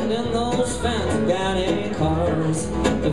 And those fancy cars. They're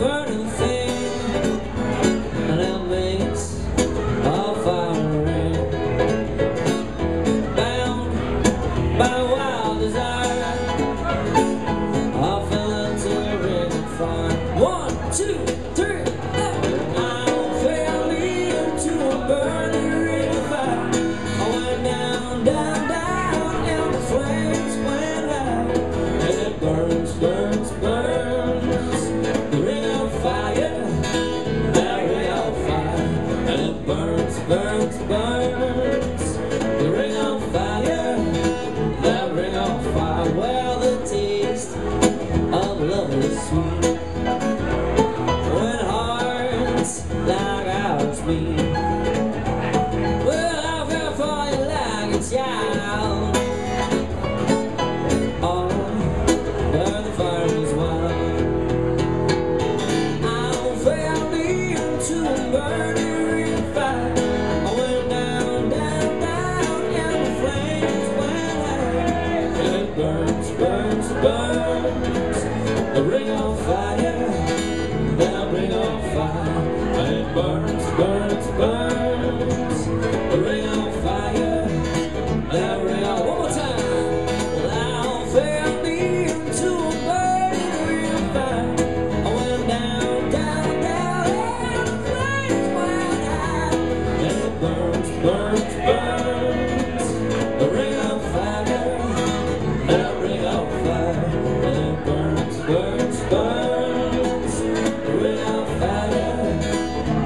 burning Well, I fell for child. Oh, where the fire was wild. I fell into a burning fire. I went down, down, down, the flames. And it burns, burns, burns.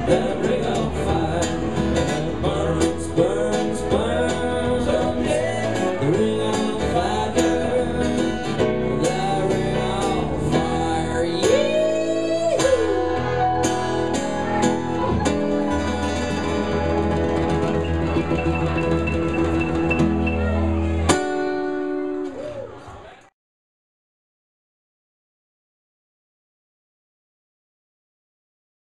Yeah.